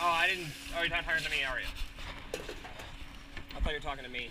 Oh, I didn't. Oh, you're not talking to me, are you? I thought you were talking to me.